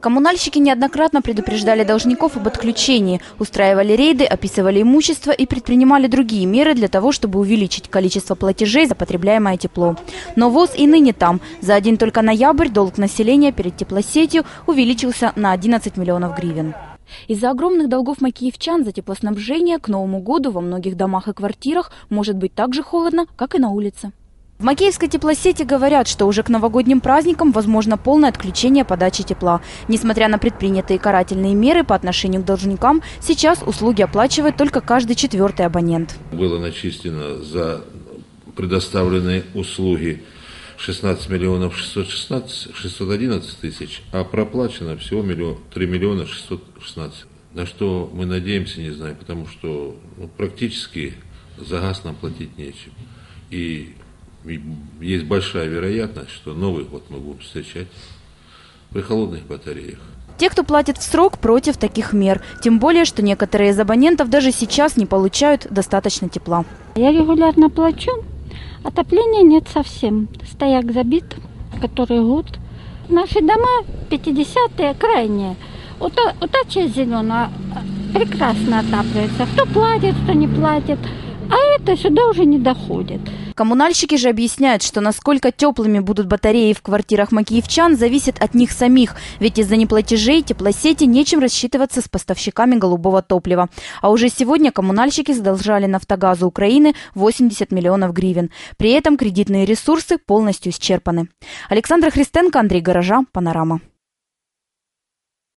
Коммунальщики неоднократно предупреждали должников об отключении, устраивали рейды, описывали имущество и предпринимали другие меры для того, чтобы увеличить количество платежей за потребляемое тепло. Но ВОЗ и ныне там. За один только ноябрь долг населения перед теплосетью увеличился на 11 миллионов гривен. Из-за огромных долгов макиевчан за теплоснабжение к Новому году во многих домах и квартирах может быть так же холодно, как и на улице. В Макеевской теплосети говорят, что уже к новогодним праздникам возможно полное отключение подачи тепла. Несмотря на предпринятые карательные меры по отношению к должникам, сейчас услуги оплачивает только каждый четвертый абонент. Было начислено за предоставленные услуги 16 миллионов 616, 611 тысяч, а проплачено всего миллион, 3 миллиона 616. На что мы надеемся, не знаю, потому что ну, практически за газ нам платить нечем. И есть большая вероятность, что Новый год мы будем встречать при холодных батареях. Те, кто платит в срок, против таких мер. Тем более, что некоторые из абонентов даже сейчас не получают достаточно тепла. Я регулярно плачу. Отопления нет совсем. Стояк забит, который год. Наши дома 50-е крайние. Вот, вот та часть зеленая прекрасно отапливается. Кто платит, кто не платит. А это сюда уже не доходит. Коммунальщики же объясняют, что насколько теплыми будут батареи в квартирах макиевчан, зависит от них самих, ведь из-за неплатежей теплосети нечем рассчитываться с поставщиками голубого топлива. А уже сегодня коммунальщики задолжали Нафтогазу Украины 80 миллионов гривен. При этом кредитные ресурсы полностью исчерпаны. Александра Христенко, Андрей Гаража, Панорама.